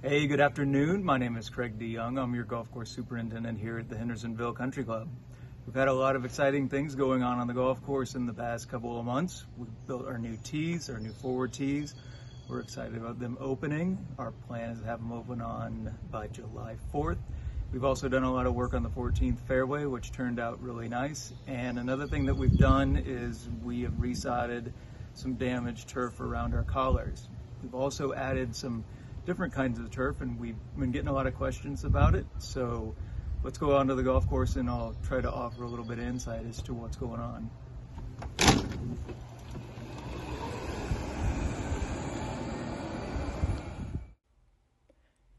Hey, good afternoon. My name is Craig DeYoung. I'm your golf course superintendent here at the Hendersonville Country Club. We've had a lot of exciting things going on on the golf course in the past couple of months. We've built our new tees, our new forward tees. We're excited about them opening. Our plan is to have them open on by July 4th. We've also done a lot of work on the 14th fairway, which turned out really nice. And another thing that we've done is we have resodded some damaged turf around our collars. We've also added some different kinds of turf, and we've been getting a lot of questions about it. So let's go on to the golf course, and I'll try to offer a little bit of insight as to what's going on.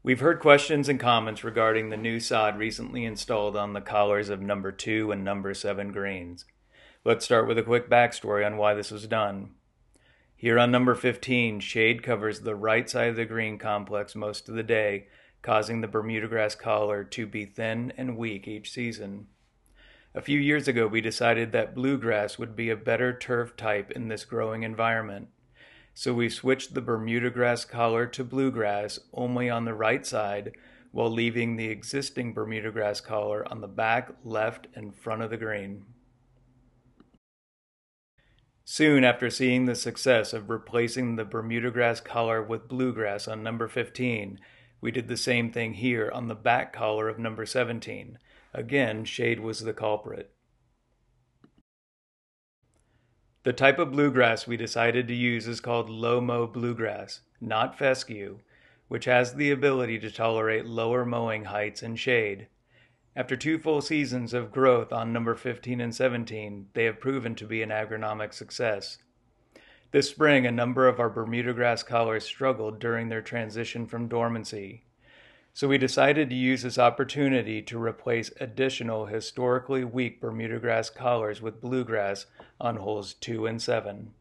We've heard questions and comments regarding the new sod recently installed on the collars of number 2 and number 7 greens. Let's start with a quick backstory on why this was done. Here on number 15, shade covers the right side of the green complex most of the day, causing the Bermuda grass collar to be thin and weak each season. A few years ago, we decided that bluegrass would be a better turf type in this growing environment. So we switched the Bermuda grass collar to bluegrass only on the right side while leaving the existing Bermuda grass collar on the back, left, and front of the green. Soon after seeing the success of replacing the Bermuda grass collar with bluegrass on number 15, we did the same thing here on the back collar of number 17. Again, shade was the culprit. The type of bluegrass we decided to use is called low mow bluegrass, not fescue, which has the ability to tolerate lower mowing heights and shade. After two full seasons of growth on number 15 and 17, they have proven to be an agronomic success. This spring, a number of our Bermuda grass collars struggled during their transition from dormancy. So we decided to use this opportunity to replace additional historically weak Bermuda grass collars with bluegrass on holes 2 and 7.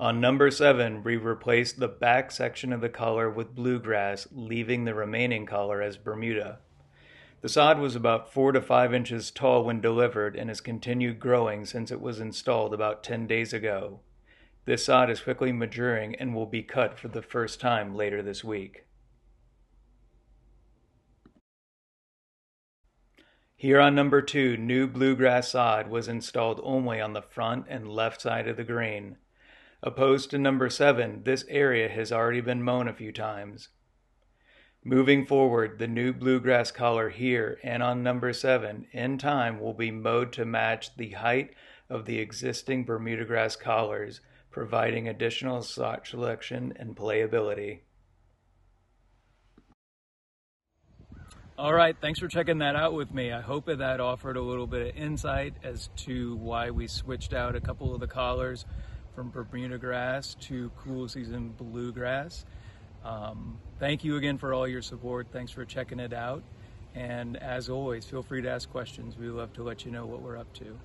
On number 7, we replaced the back section of the collar with bluegrass, leaving the remaining collar as Bermuda. The sod was about 4 to 5 inches tall when delivered and has continued growing since it was installed about 10 days ago. This sod is quickly maturing and will be cut for the first time later this week. Here on number two, new bluegrass sod was installed only on the front and left side of the green. Opposed to number seven, this area has already been mown a few times. Moving forward, the new bluegrass collar here and on number seven in time will be mowed to match the height of the existing Bermuda grass collars, providing additional shot selection and playability. All right, thanks for checking that out with me. I hope that offered a little bit of insight as to why we switched out a couple of the collars from Bermuda grass to cool season bluegrass. Um, thank you again for all your support. Thanks for checking it out. And as always, feel free to ask questions. We love to let you know what we're up to.